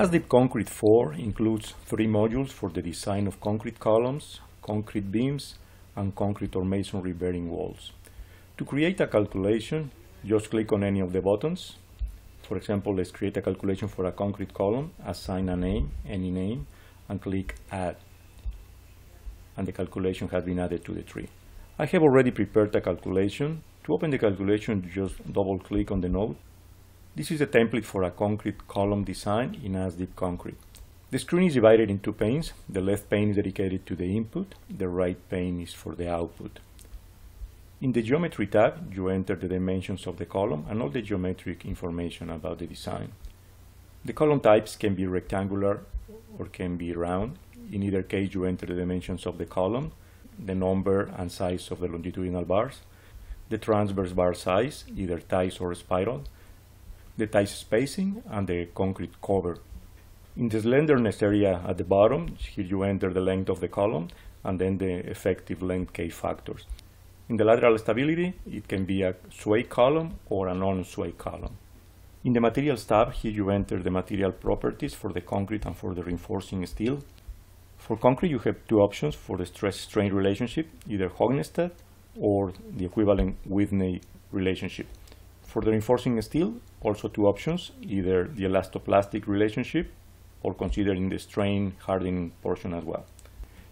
ASDIP Concrete 4 includes three modules for the design of concrete columns, concrete beams, and concrete or masonry bearing walls. To create a calculation, just click on any of the buttons. For example, let's create a calculation for a concrete column, assign a name, any name, and click Add. And the calculation has been added to the tree. I have already prepared a calculation. To open the calculation, just double click on the node. This is a template for a concrete column design in ASDIP Concrete. The screen is divided in two panes. The left pane is dedicated to the input, the right pane is for the output. In the Geometry tab, you enter the dimensions of the column and all the geometric information about the design. The column types can be rectangular or can be round. In either case, you enter the dimensions of the column, the number and size of the longitudinal bars, the transverse bar size, either ties or spiral, the ties spacing, and the concrete cover. In the slenderness area at the bottom, here you enter the length of the column and then the effective length K factors. In the lateral stability, it can be a sway column or a non-sway column. In the Materials tab, here you enter the material properties for the concrete and for the reinforcing steel. For concrete, you have two options for the stress-strain relationship, either Hognestad or the equivalent Whitney relationship. For the reinforcing steel, also two options, either the elastoplastic relationship or considering the strain hardening portion as well.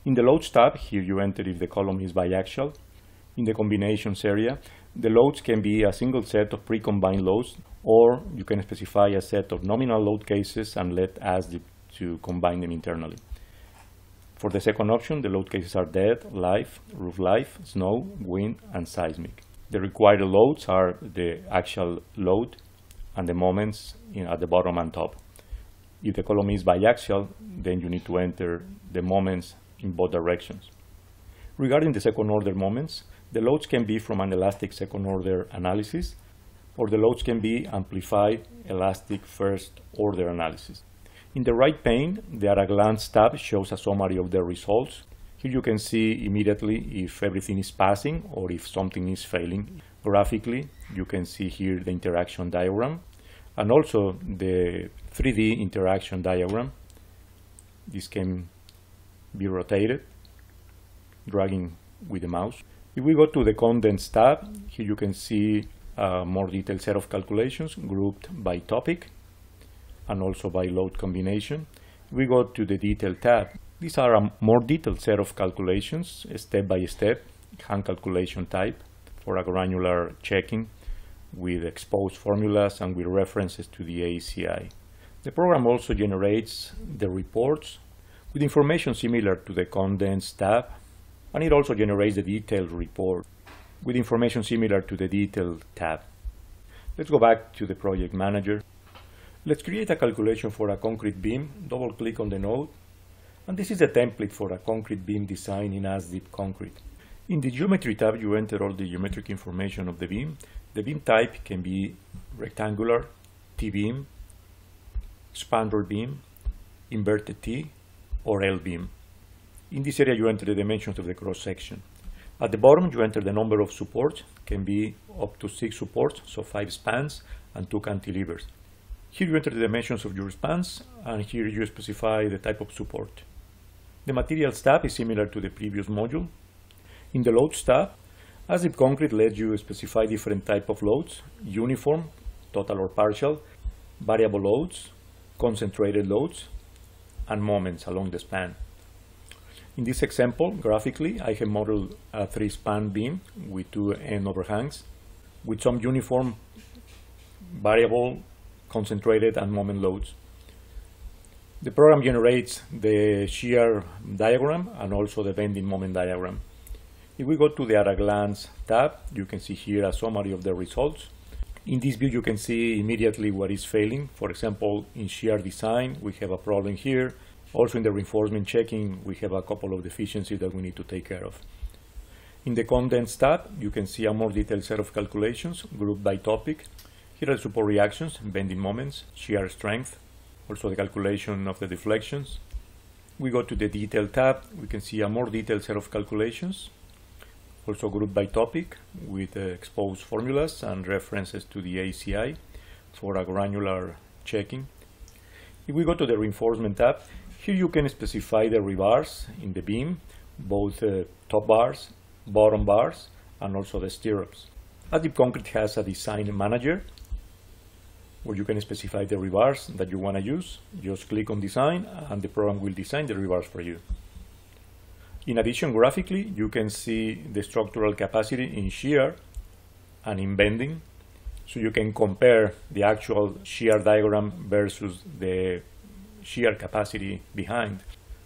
In the loads tab, here you enter if the column is biaxial. In the combinations area, the loads can be a single set of pre-combined loads, or you can specify a set of nominal load cases and let ASDIP to combine them internally. For the second option, the load cases are dead, live, roof live, snow, wind, and seismic. The required loads are the axial load and the moments in, at the bottom and top. If the column is biaxial, then you need to enter the moments in both directions. Regarding the second order moments, the loads can be from an elastic second order analysis, or the loads can be amplified elastic first order analysis. In the right pane, the at a glance tab shows a summary of the results. Here you can see immediately if everything is passing or if something is failing. Graphically, you can see here the interaction diagram and also the 3D interaction diagram. This can be rotated, dragging with the mouse. If we go to the Contents tab, here you can see a more detailed set of calculations grouped by topic and also by load combination. We go to the Detail tab. These are a more detailed set of calculations, step by step, hand calculation type for a granular checking with exposed formulas and with references to the ACI. The program also generates the reports with information similar to the Contents tab, and it also generates the detailed report with information similar to the Detailed tab. Let's go back to the project manager. Let's create a calculation for a concrete beam. Double click on the node. And this is a template for a concrete beam design in ASDIP Concrete. In the Geometry tab, you enter all the geometric information of the beam. The beam type can be rectangular, T-beam, spandrel beam, inverted T, or L-beam. In this area, you enter the dimensions of the cross-section. At the bottom, you enter the number of supports, can be up to six supports, so five spans and two cantilevers. Here you enter the dimensions of your spans, and here you specify the type of support. The Materials tab is similar to the previous module. In the Loads tab, ASDIP Concrete lets you specify different type of loads, uniform, total or partial, variable loads, concentrated loads, and moments along the span. In this example, graphically, I have modeled a three-span beam with two end overhangs with some uniform, variable, concentrated, and moment loads. The program generates the shear diagram and also the bending moment diagram. If we go to the at a glance tab, you can see here a summary of the results. In this view, you can see immediately what is failing. For example, in shear design, we have a problem here. Also in the reinforcement checking, we have a couple of deficiencies that we need to take care of. In the Contents tab, you can see a more detailed set of calculations grouped by topic. Here are support reactions, bending moments, shear strength, also the calculation of the deflections. We go to the Detail tab, we can see a more detailed set of calculations, also grouped by topic with uh, exposed formulas and references to the ACI for a granular checking. If we go to the reinforcement tab, here you can specify the rebars in the beam, both uh, top bars, bottom bars, and also the stirrups. ASDIP Concrete has a design manager where you can specify the rebars that you want to use. Just click on design and the program will design the rebars for you. In addition, graphically, you can see the structural capacity in shear and in bending. So you can compare the actual shear diagram versus the shear capacity behind.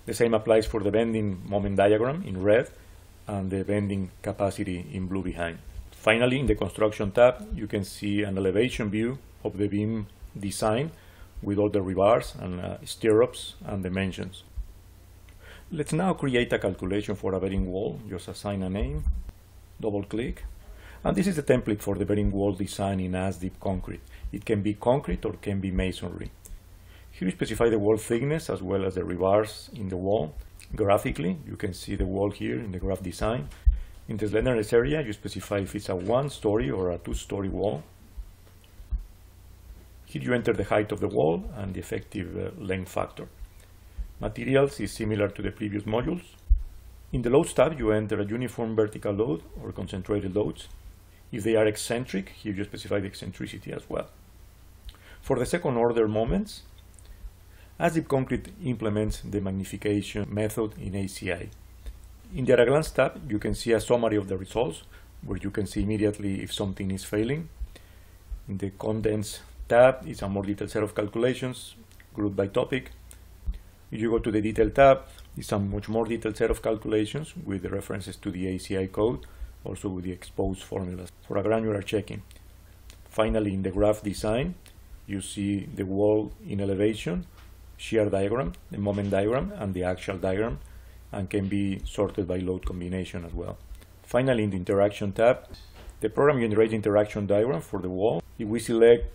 The same applies for the bending moment diagram in red and the bending capacity in blue behind. Finally, in the construction tab, you can see an elevation view of the beam design with all the rebars and uh, stirrups and dimensions. Let's now create a calculation for a bearing wall. Just assign a name, double click, and this is the template for the bearing wall design in ASDIP concrete. It can be concrete or can be masonry. Here you specify the wall thickness as well as the rebars in the wall. Graphically, you can see the wall here in the graph design. In the slenderness area, you specify if it's a one-story or a two-story wall. Here you enter the height of the wall and the effective uh, length factor. Materials is similar to the previous modules. In the loads tab, you enter a uniform vertical load or concentrated loads. If they are eccentric, here you specify the eccentricity as well. For the second order moments, ASDIP Concrete implements the magnification method in ACI. In the at a glance tab, you can see a summary of the results, where you can see immediately if something is failing. In the Contents tab is a more detailed set of calculations grouped by topic. If you go to the detail tab, it's a much more detailed set of calculations with the references to the ACI code, also with the exposed formulas for a granular checking. Finally, in the graph design, you see the wall in elevation, shear diagram, the moment diagram, and the axial diagram, and can be sorted by load combination as well. Finally, in the interaction tab, the program generates interaction diagram for the wall. If we select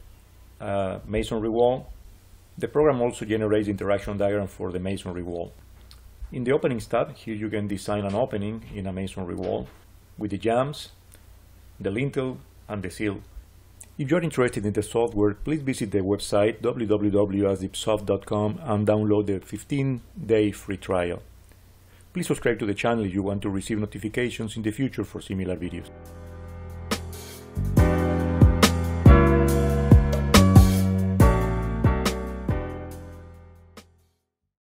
uh, masonry wall. The program also generates interaction diagram for the masonry wall. In the openings tab, here you can design an opening in a masonry wall with the jambs, the lintel, and the sill. If you're interested in the software, please visit the website www.asdipsoft.com and download the 15-day free trial. Please subscribe to the channel if you want to receive notifications in the future for similar videos.